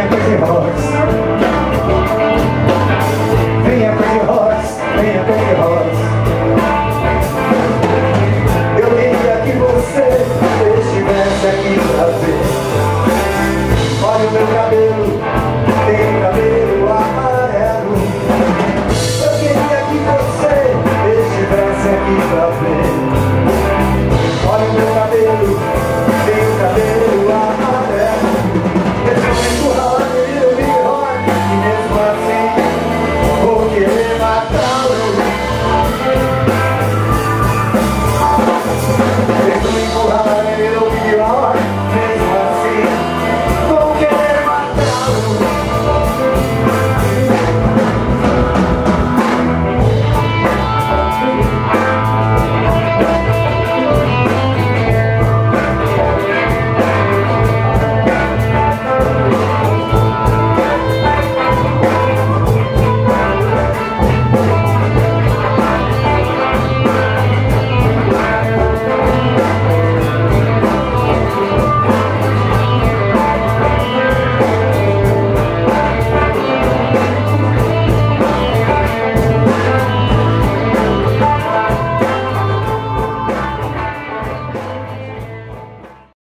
Venha Crazy Horse Venha Crazy Horse Venha Crazy Horse Eu queria que você estivesse aqui pra ver. Olha o meu cabelo Tem cabelo amarelo. Eu queria que você estivesse aqui pra ver.